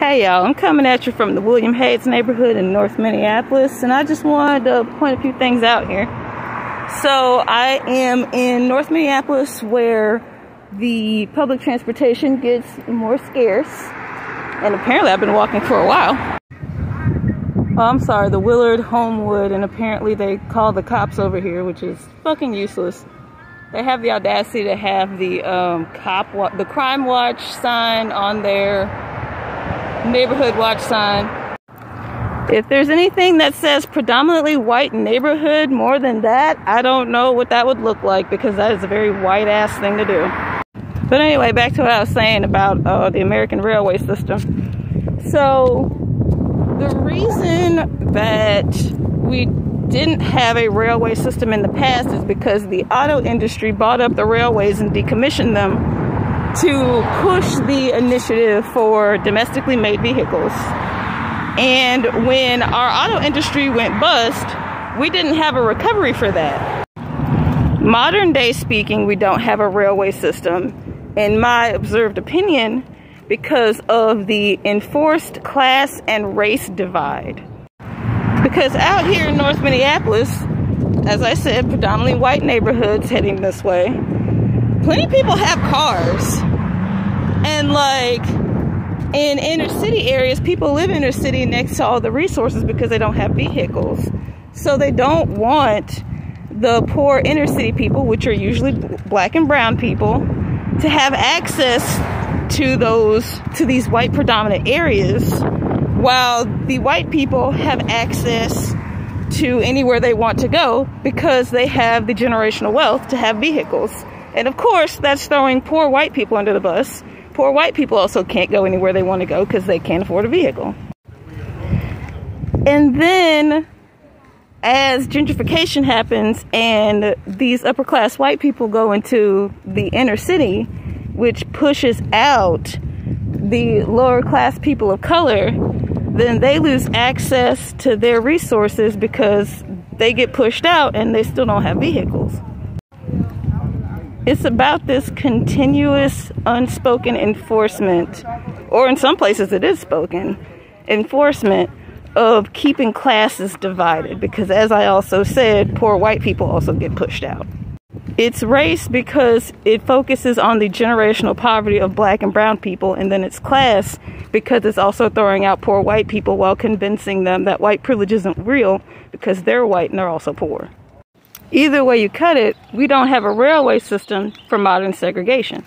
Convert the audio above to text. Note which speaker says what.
Speaker 1: Hey y'all, I'm coming at you from the William Hayes neighborhood in North Minneapolis, and I just wanted to point a few things out here. So I am in North Minneapolis where the public transportation gets more scarce, and apparently I've been walking for a while. Oh, I'm sorry, the Willard Homewood, and apparently they call the cops over here, which is fucking useless. They have the audacity to have the um, cop, the crime watch sign on their neighborhood watch sign. If there's anything that says predominantly white neighborhood more than that, I don't know what that would look like because that is a very white ass thing to do. But anyway, back to what I was saying about uh, the American railway system. So, the reason that we didn't have a railway system in the past is because the auto industry bought up the railways and decommissioned them to push the initiative for domestically made vehicles. And when our auto industry went bust, we didn't have a recovery for that. Modern day speaking, we don't have a railway system, in my observed opinion, because of the enforced class and race divide. Because out here in North Minneapolis, as I said, predominantly white neighborhoods heading this way, plenty of people have cars. And like in inner city areas, people live in inner city next to all the resources because they don't have vehicles. So they don't want the poor inner city people, which are usually black and brown people, to have access to those to these white predominant areas while the white people have access to anywhere they want to go because they have the generational wealth to have vehicles. And of course, that's throwing poor white people under the bus. Poor white people also can't go anywhere they want to go because they can't afford a vehicle. And then, as gentrification happens and these upper class white people go into the inner city, which pushes out the lower class people of color, then they lose access to their resources because they get pushed out and they still don't have vehicles. It's about this continuous unspoken enforcement, or in some places it is spoken, enforcement of keeping classes divided because, as I also said, poor white people also get pushed out. It's race because it focuses on the generational poverty of black and brown people, and then it's class because it's also throwing out poor white people while convincing them that white privilege isn't real because they're white and they're also poor. Either way you cut it, we don't have a railway system for modern segregation.